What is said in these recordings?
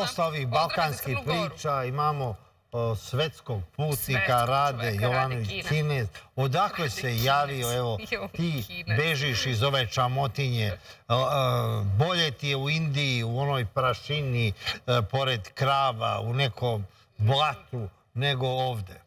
dosta ovih balkanskih priča, imamo svetskog putnika Rade Jovanović. Kinez. Odakle se javio, evo, ti bežiš iz ove čamotinje, bolje ti je u Indiji, u onoj prašini, a, pored krava, u nekom blatu, nego ovde.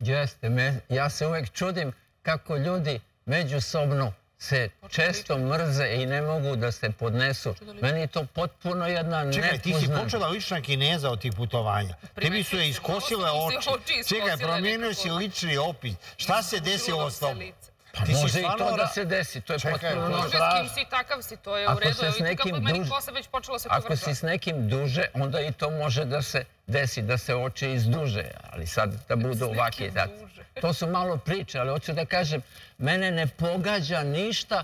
Jeste, me, ja se uvek čudim kako ljudi međusobno se često mrze i ne mogu da se podnesu. Meni je to potpuno jedna Čekaj, ti si počela lična kineza od tih putovanja. Tebi su je iskosile oči. ti Čekaj, promijenio si lični opis. Šta se desilo s tobom? Pa Ti može i to da se desi, to je potpuno može. s kim si, takav si, to je u Ako redu. se Evo s vidite kako nekim meni kosa već počela se Ako si s nekim duže, onda i to može da se desi, da se oči izduže, ali sad da budu ovakvi. Da, duže. To su malo priče, ali hoću da kažem, mene ne pogađa ništa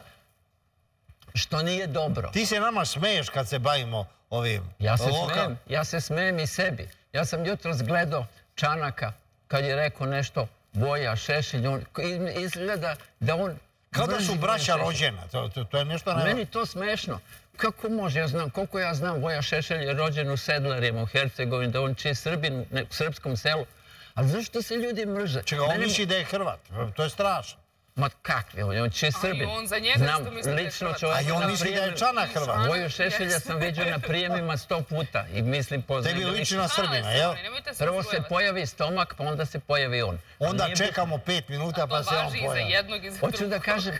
što nije dobro. Ti se nama smeješ kad se bavimo ovim Ja se smijem, ja se smijem i sebi. Ja sam jutros gledao Čanaka kad je rekao nešto Boja, Šešelj, on, iz- izgleda da on... Kao da su braća rođena. To, to, to je nešto... Ne... Meni to smešno. Kako može, ja znam, koliko ja znam, Voja Šešelj je rođen u Sedlarima, u Hercegovini, da on čije Srbin u srpskom selu. Ali zašto se ljudi mrže? Čekaj, on misli da je Hrvat. To je strašno. Ma kakvi, on, čije Srbin. on za njega Znam, isto misli da je lično Hrvat. A i on misli da je Čana Hrvat. Voju Šešelja sam vidio na prijemima sto puta i mislim poznam. Tebi liči lično. na Srbina, jel? Prvo se pojavi stomak, pa onda se pojavi on. A Onda čekamo pet minuta To pa se on važi i za pojavi. jednog i za Hoću da drugog. kažem,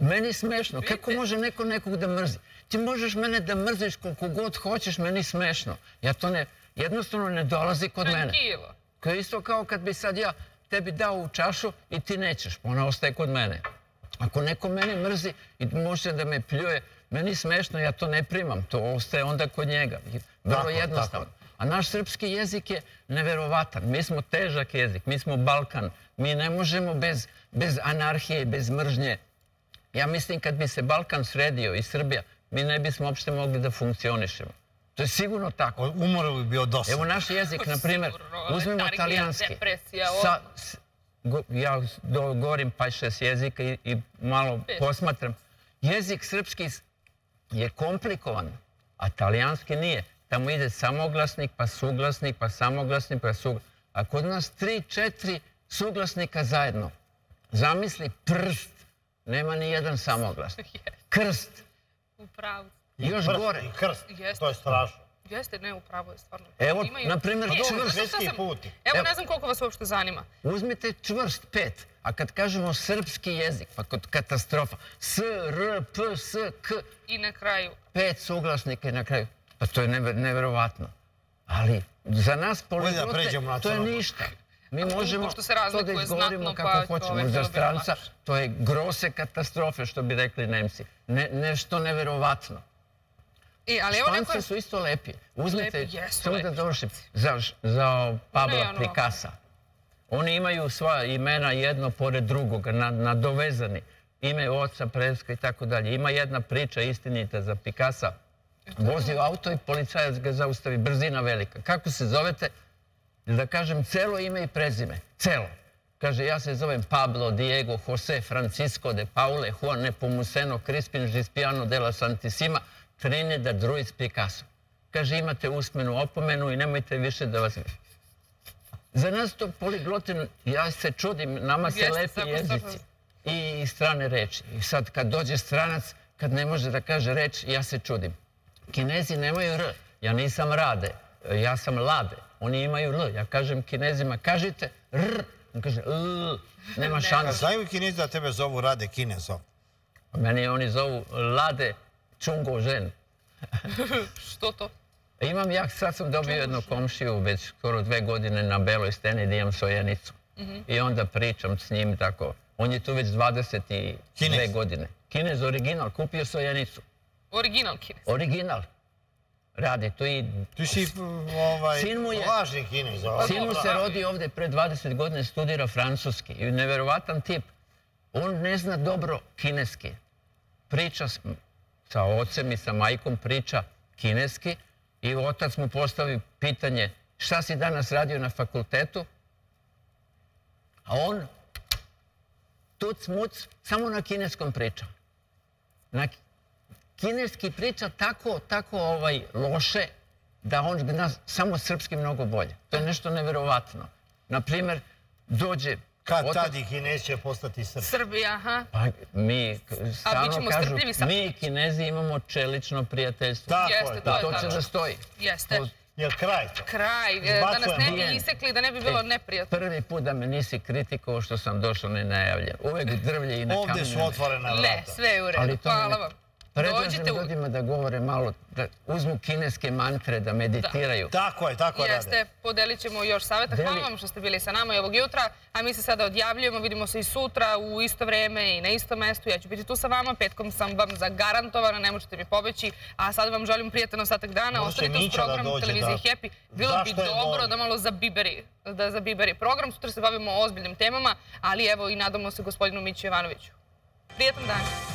meni je smešno. Kako može neko nekog da mrzi? Ti možeš mene da mrziš koliko god hoćeš, meni je smešno. Ja to ne, jednostavno ne dolazi kod mene. Tranquilo. To je isto kao kad bi sad ja tebi dao u čašu i ti nećeš, pa ona ostaje kod mene. Ako neko mene mrzi i može da me pljuje, meni smešno, ja to ne primam. To ostaje onda kod njega. Vrlo jednostavno. tako. A naš srpski jezik je neverovatan. Mi smo težak jezik, mi smo Balkan. Mi ne možemo bez, bez anarhije, bez mržnje. Ja mislim kad bi se Balkan sredio i Srbija, mi ne bismo uopšte mogli da funkcionišemo. To je sigurno tako. Umorili bi od dosta. Evo naš jezik, na primjer, letargija, talijanski. Sa, odmah. s- go- ja do- govorim pa šest jezika i, i malo Pet. posmatram. Jezik srpski je komplikovan, a talijanski nije. Tamo ide samoglasnik, pa suglasnik, pa samoglasnik, pa suglasnik. A kod nas tri, četiri suglasnika zajedno. Zamisli prst, nema ni jedan samoglasnik. Krst, U pravu. I još Prst gore. i krst. Jeste. To je strašno. Jeste, ne, u pravu je stvarno. Evo, Imaju- na primjer, E, čvrst. znaš šta Švedski sam- put. Evo, ne znam koliko vas uopšte zanima. Uzmite čvrst pet, a kad kažemo srpski jezik, pa kod katastrofa, s, r, p, s, k, I na kraju, pet suglasnika i na kraju. Pa to je never, neverovatno. Ali za nas poliglote pređemo na to je ništa. Mi možemo to da izgovorimo znatno, kako pa hoćemo. Za stranca to je grose katastrofe, što bi rekli Nemci. Ne, nešto neverovatno. E, ali evo neko je... su isto lepi. Uzmite, samo da završim, za, za Pabla Pikasa. Oni imaju sva imena jedno pored drugoga, na- nadovezani. Ime oca, prezka i tako dalje. Ima jedna priča istinita za Pikasa. Vozio auto i policajac ga zaustavi, brzina velika. Kako se zovete? Da kažem celo ime i prezime. Celo. Kaže, ja se zovem Pablo, Diego, Jose, Francisco de Paule, Juan Nepomuceno, Crispin Gispiano de la Santissima, Trinidad Ruiz Picasso. Kaže, imate usmenu opomenu i nemojte više da vas... Za nas to poliglotin, ja se čudim, nama se Jeste, lepi jezici i strane reči. I sad kad dođe stranac, kad ne može da kaže reč, ja se čudim. Kinezi nemaju R, ja nisam Rade, ja sam Lade. Oni imaju L, ja kažem kinezima, kažite R, on kaže L, nema šanse. znaju kinezi da tebe zovu Rade Kinezov? Meni oni zovu Lade Čungo žen. Što to? E, Imam ja, sad sam dobio jednu komšiju već skoro dve godine na beloj steni da imam sojenicu. I onda pričam s njim tako. On je tu već 22 Kinez. godine. Kinez original, kupio sojenicu. Original kines. Original. Radi tu i Ti si ovaj, Sin mu je- lažni Kinez. ovaj. Sin mu se rodi ovde pre 20 godina, studira francuski. I neverovatan tip. On ne zna dobro kineski. Priča s- sa ocem i sa majkom, priča kineski. I otac mu postavi pitanje šta si danas radio na fakultetu? A on tuc muc samo na kineskom priča. Na ki- kineski priča tako, tako ovaj, loše da on zna samo srpski mnogo bolje. To je nešto neverovatno. Naprimer, dođe Kad tad i Kinez će postati Srb. Srbija, aha. Pa mi stalno ćemo kažu, mi i Kinezi imamo čelično prijateljstvo. Tako Jeste, je, to je To tako. će da stoji. Jeste. To- Jel kraj to? Kraj, e, da nas ne bi isekli, da ne bi bilo E, neprijatno. Prvi put da me nisi kritikovao što sam došao nenajavljen. Uvek drvlje i na Ovde su otvorena vrata. Ne, sve je u redu. To Hvala ne- vam. Predlažem Dođite u... ljudima da govore malo, da uzmu kineske mantre, da meditiraju. Tako je, tako rade. Jeste, podelit ćemo još savjeta. Hvala vam što ste bili sa nama i ovog jutra, a mi se sada odjavljujemo, vidimo se i sutra u isto vreme i na istom mestu. Ja ću biti tu sa vama, petkom sam vam zagarantovana, ne možete mi pobeći, a sada vam želim prijatan ostatak dana. Može Ostanite uz da program dođe, televizije da. Happy. Bilo bi Zašto dobro da malo zabiberi, da zabiberi program. Sutra se bavimo o ozbiljnim temama, ali evo i nadamo se gospodinu Miću Jovanoviću. Prijatan dan.